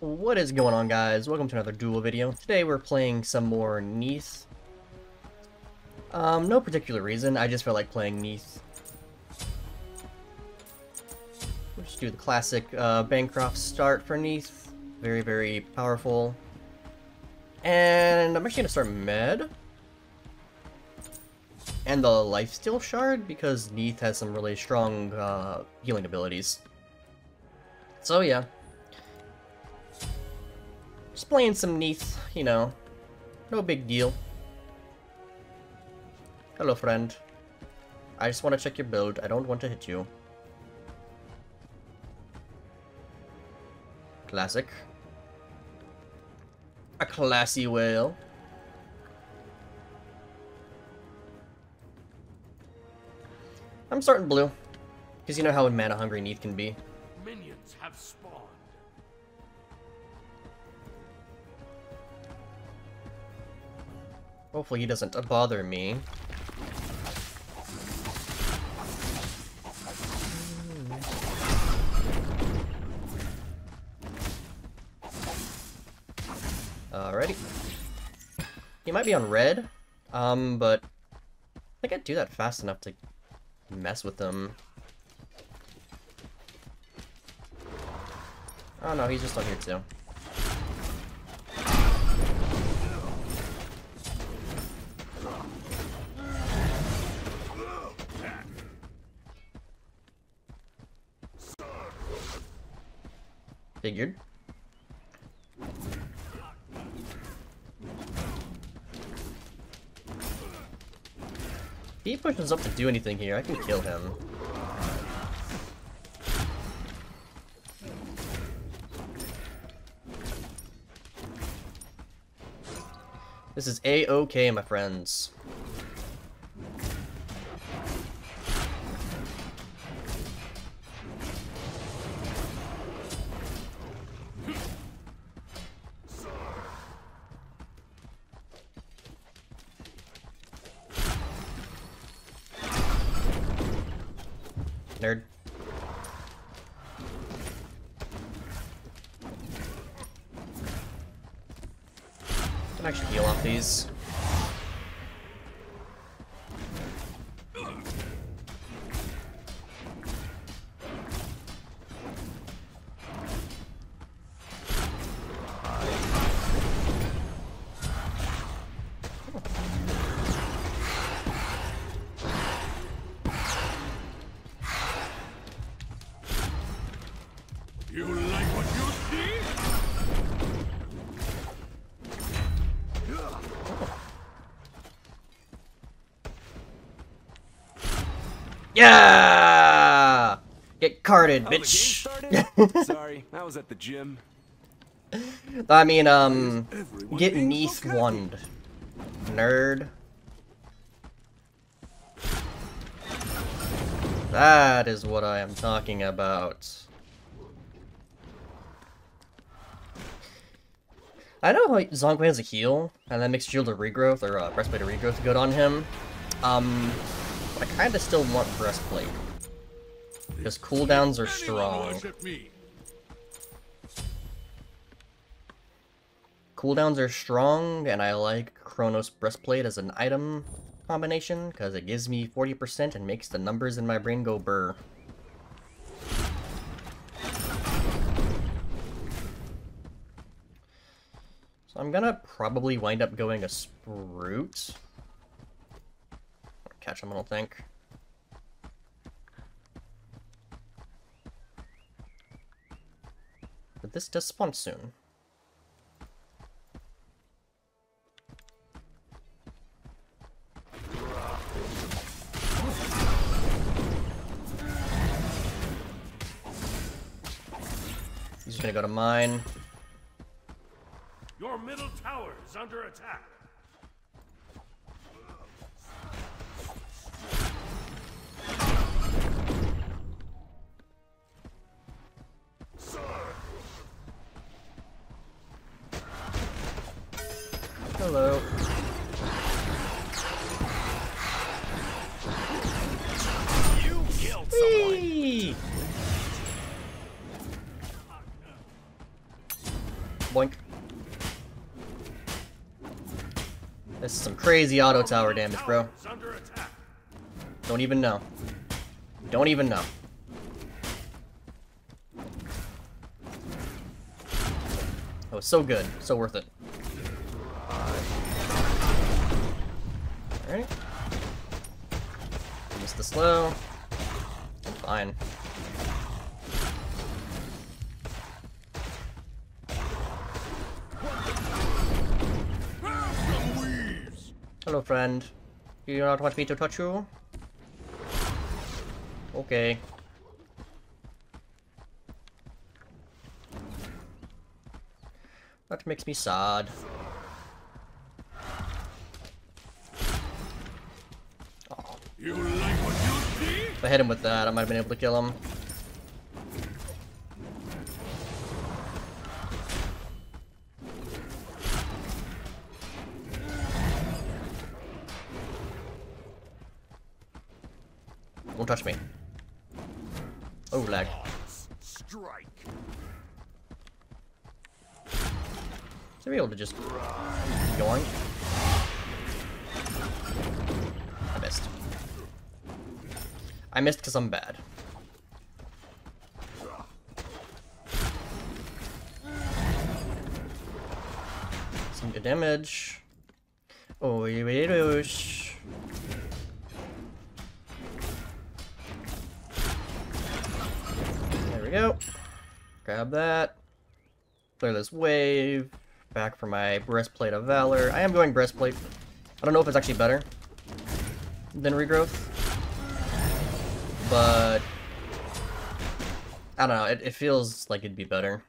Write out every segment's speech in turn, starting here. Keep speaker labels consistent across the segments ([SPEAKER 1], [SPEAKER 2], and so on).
[SPEAKER 1] What is going on guys? Welcome to another duel video. Today we're playing some more Neith. Um, no particular reason, I just feel like playing Neith. We'll just do the classic uh, Bancroft start for Neith. Very, very powerful. And I'm actually gonna start Med. And the Lifesteal Shard, because Neith has some really strong uh, healing abilities. So yeah, just playing some Neith, you know. No big deal. Hello, friend. I just want to check your build. I don't want to hit you. Classic. A classy whale. I'm starting blue. Because you know how mana hungry Neith can be.
[SPEAKER 2] Minions have spawned.
[SPEAKER 1] Hopefully he doesn't bother me. Alrighty. He might be on red, um, but I think I'd do that fast enough to mess with him. Oh no, he's just on here too. Figured. He pushes up to do anything here, I can kill him. This is A-okay, my friends. Actually Yeah! Get carded,
[SPEAKER 3] Oh,
[SPEAKER 1] bitch.
[SPEAKER 3] Sorry, I was at the gym.
[SPEAKER 1] I mean, um, get
[SPEAKER 3] being Neith
[SPEAKER 1] wand. Nerd. That is what I am talking about. I know how Zhong Kui has a heal, and that makes Shield of Regrowth, or uh, Breastplate of Regrowth good on him. Um, but I kinda still want Breastplate. Because cooldowns are strong. Cooldowns are strong, and I like Chronos Breastplate as an item combination, because it gives me 40% and makes the numbers in my brain go burr. So I'm gonna probably wind up going a Sprout. Catch him, I don't think. But this does spawn soon. He's gonna go to mine.
[SPEAKER 2] Your middle tower is under attack.
[SPEAKER 1] Crazy auto tower damage, bro.
[SPEAKER 2] Towers under attack.
[SPEAKER 1] Don't even know. Don't even know. Oh, so good. So worth it. Alright. Missed the slow. I'm fine. Hello, friend. Do you not want me to touch you? Okay. That makes me sad.
[SPEAKER 2] You like what you see?
[SPEAKER 1] If I hit him with that, I might have been able to kill him. Touch me. Oh, lag.
[SPEAKER 2] Strike.
[SPEAKER 1] Should be able to just yoink. I missed. I missed because I'm bad. Some good damage. Oh, wait, we go. Grab that. Clear this wave. Back for my Breastplate of Valor. I am going Breastplate. I don't know if it's actually better than Regrowth. But... I don't know, it, it feels like it'd be better.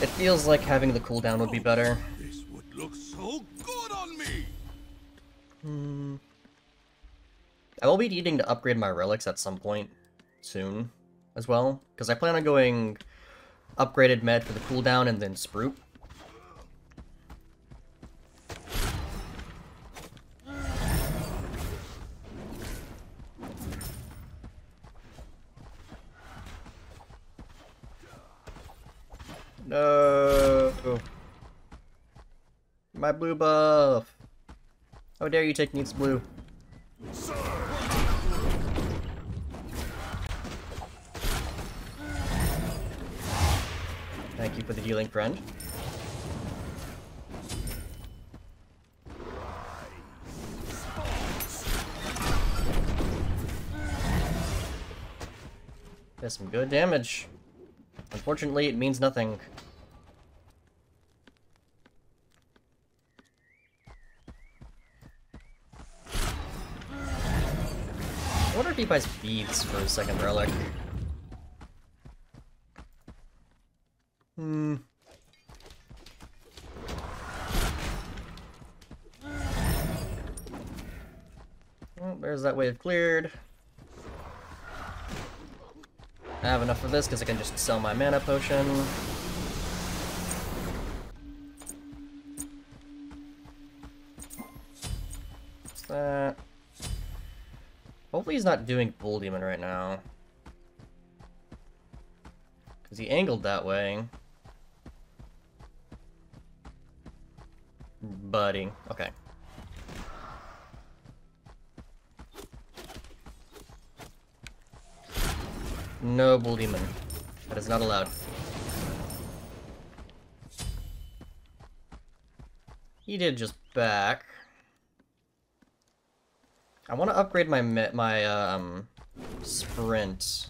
[SPEAKER 1] It feels like having the cooldown would be better.
[SPEAKER 2] This would look so good on me. Hmm.
[SPEAKER 1] I will be needing to upgrade my relics at some point soon as well, because I plan on going upgraded med for the cooldown and then Sprute. No. My blue buff. How dare you take Needs blue? Thank you for the healing, friend. Does some good damage. Unfortunately, it means nothing. I wonder if he buys beads for a second relic. Hmm. There's that wave cleared. I have enough of this because I can just sell my mana potion. What's that? Hopefully he's not doing Bull Demon right now. Because he angled that way. Buddy. Okay. No Bull Demon. That is not allowed. He did just back. I want to upgrade my my um sprint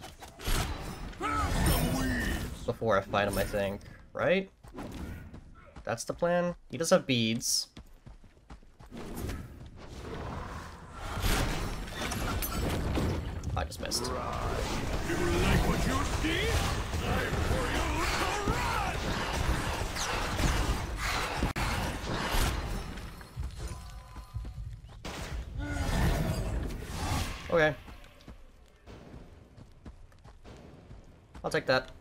[SPEAKER 1] before I fight him. I think, right? That's the plan. He does have beads. I just missed. Okay. I'll take that.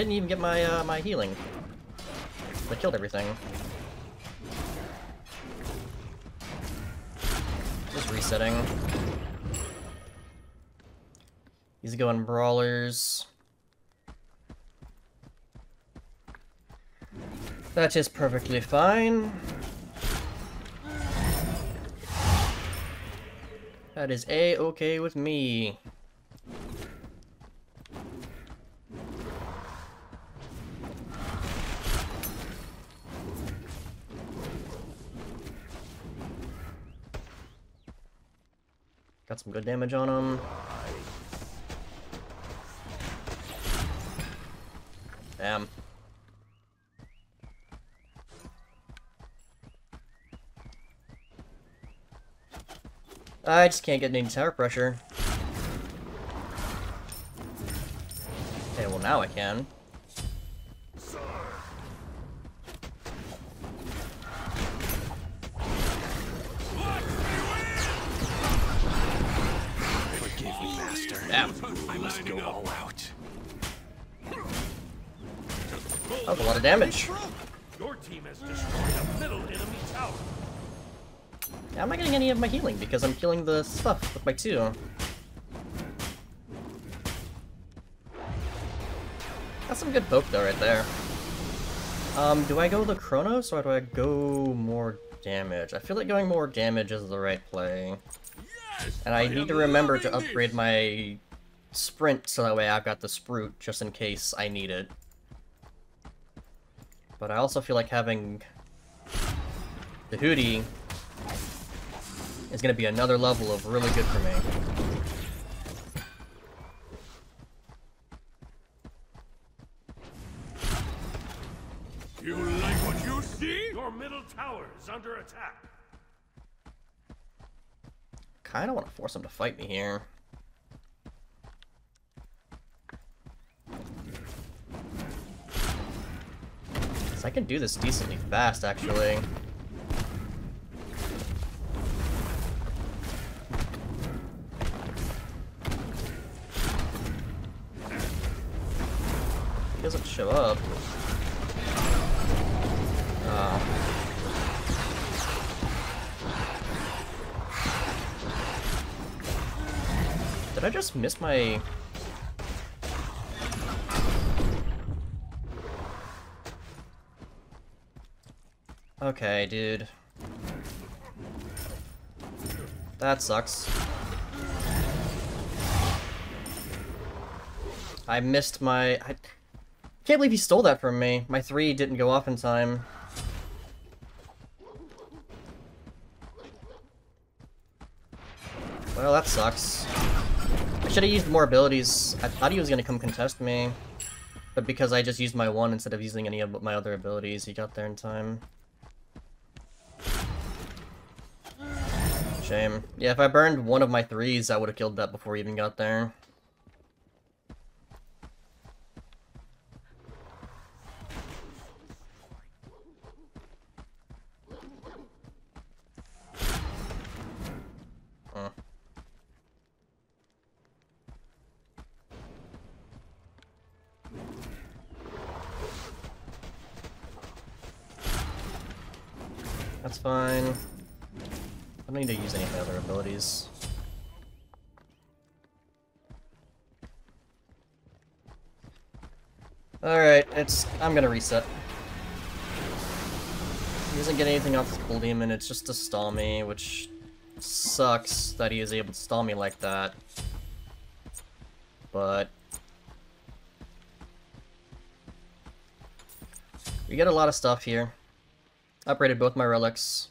[SPEAKER 1] Didn't even get my uh, my healing. I killed everything. Just resetting. He's going brawlers. That is perfectly fine. That is a-okay with me. Some good damage on him. Damn. I just can't get any tower pressure. Okay, well now I can.
[SPEAKER 2] Team has destroyed a middle enemy tower.
[SPEAKER 1] I'm not getting any of my healing because I'm killing the stuff with my two. That's some good poke though right there. Um, do I go the Chronos or do I go more damage? I feel like going more damage is the right play.
[SPEAKER 2] Yes,
[SPEAKER 1] And I
[SPEAKER 2] am
[SPEAKER 1] need to remember to upgrade
[SPEAKER 2] this.
[SPEAKER 1] my sprint so that way I've got the Sprout just in case I need it. But I also feel like having the Hootie is going to be another level of really good for me.
[SPEAKER 2] You like what you see? Your middle tower is under attack.
[SPEAKER 1] Kind of want to force him to fight me here. So I can do this decently fast, actually. He doesn't show up. Oh. Did I just miss my... Okay, dude. That sucks. I missed my... I can't believe he stole that from me. My three didn't go off in time. Well, that sucks. I should have used more abilities. I thought he was gonna come contest me. But because I just used my one instead of using any of my other abilities, he got there in time. Shame. Yeah, if I burned one of my threes, I would have killed that before he even got there. That's fine. I don't need to use any of my other abilities. Alright, it's... I'm gonna reset. He doesn't get anything off this Bull Demon, it's just to stall me, which sucks that he is able to stall me like that. But... We get a lot of stuff here. Upgraded both my relics.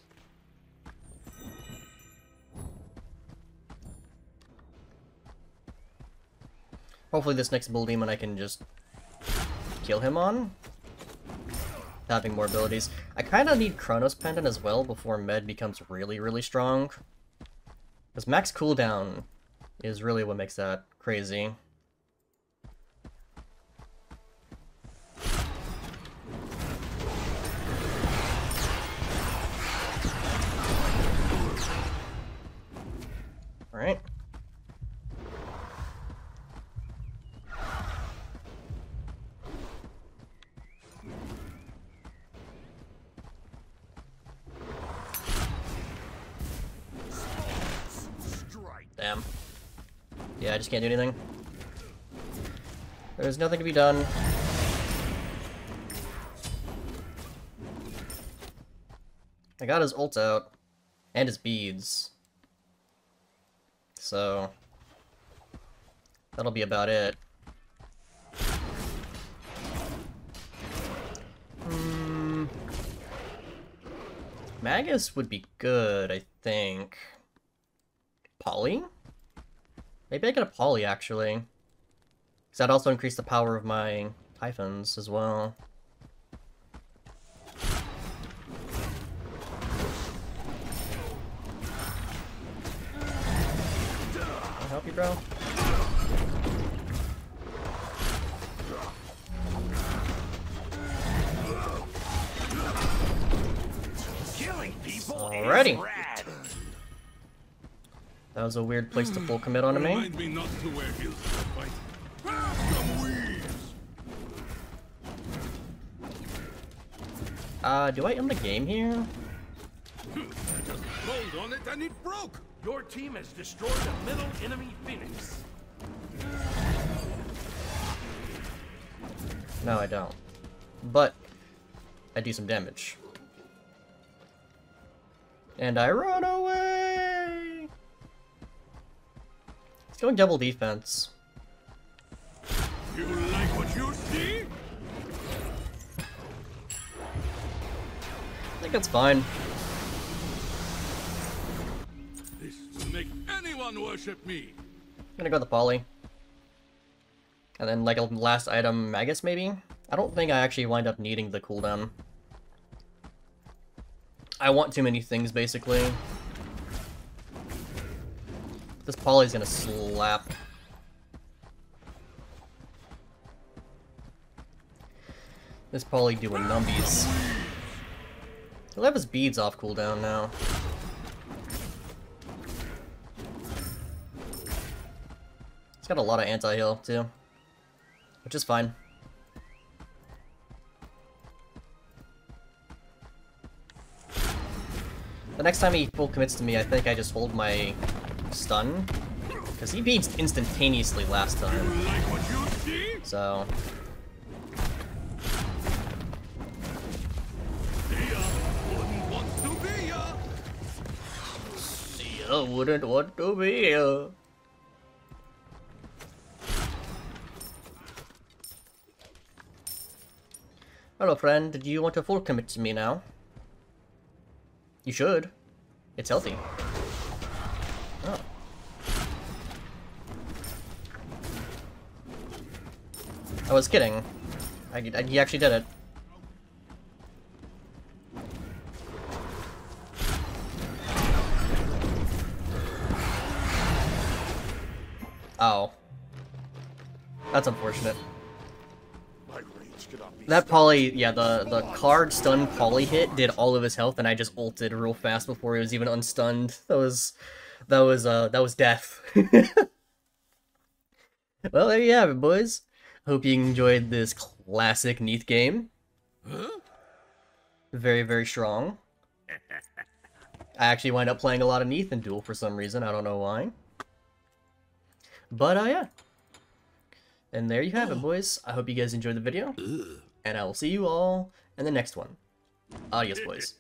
[SPEAKER 1] Hopefully this next Bull Demon I can just kill him on. Having more abilities. I kind of need Chronos Pendant as well before Med becomes really, really strong. Because max cooldown is really what makes that crazy. Alright.
[SPEAKER 2] Strike.
[SPEAKER 1] Damn. Yeah, I just can't do anything. There's nothing to be done. I got his ult out. And his beads. So... That'll be about it. Hmm... Magus would be good, I think. Polly? Maybe I get a Polly, actually. Because that also increase the power of my Typhons as well. Can I help you, bro?
[SPEAKER 3] Killing people
[SPEAKER 1] Alrighty. That was a weird place to full commit onto me.
[SPEAKER 2] Me not to wear heels for a fight. Some weaves.
[SPEAKER 1] Uh, do I end the game here?
[SPEAKER 2] I just rolled on it and it broke.
[SPEAKER 4] Your team has destroyed a middle enemy Phoenix.
[SPEAKER 1] No, I don't. But, I do some damage. And I run away! Going double defense.
[SPEAKER 2] You like what you see?
[SPEAKER 1] I think that's fine.
[SPEAKER 2] This will make anyone worship me.
[SPEAKER 1] I'm gonna go with the poly. And then, like, a last item, Magus, maybe? I don't think I actually wind up needing the cooldown. I want too many things, basically. This poly's gonna slap. This poly doing numbies. He'll have his beads off cooldown now. He's got a lot of anti-heal, too. Which is fine. The next time he full commits to me, I think I just hold my stun. Because he beats instantaneously last time, so... I wouldn't want to be here. Hello, friend. Do you want to full commit to me now? You should. It's healthy. Oh. I was kidding. I, I, he actually did it. Oh. That's unfortunate. That poly, yeah, the, the card stun poly hit did all of his health, and I just ulted real fast before he was even unstunned. That was, that was, uh, that was death. well, there you have it, boys. Hope you enjoyed this classic Neith game. Very, very strong. I actually wind up playing a lot of Neith in Duel for some reason, I don't know why. But, uh, yeah. And there you have it, boys. I hope you guys enjoyed the video. And I will see you all in the next one. Adios, boys.